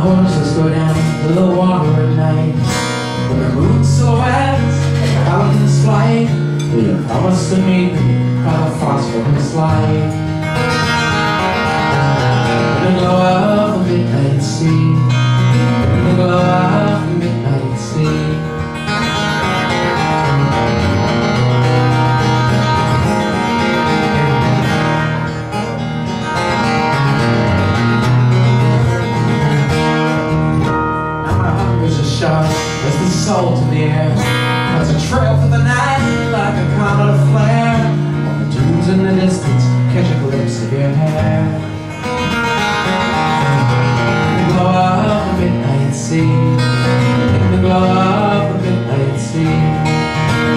horses go down to the water at night When the moon's so silhouettes and falcons flight We have promise to meet the phosphorus light a trail for the night like a comet of flare. On the dunes in the distance catch a glimpse of your hair. In the glow of the midnight sea. In the glow of the midnight sea.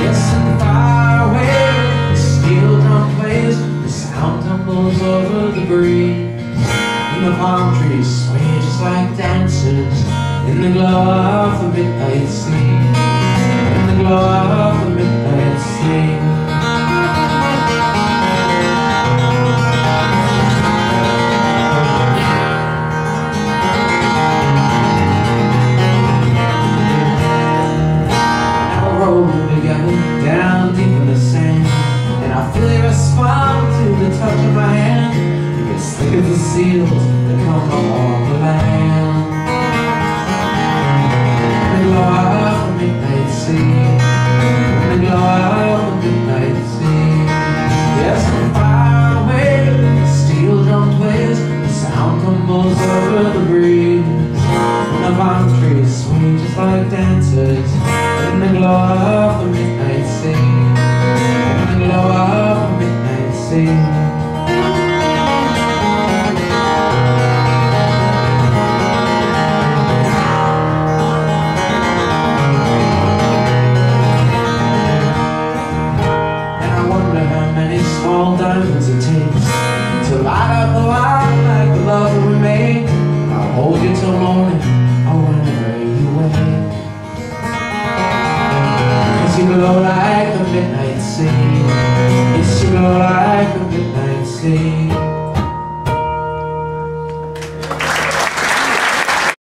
Yes, and far away the steel drum plays The sound tumbles over the breeze. And the palm trees sway just like dancers. In the glow of the midnight sea the seals that come along sea It's similar life, a midnight sea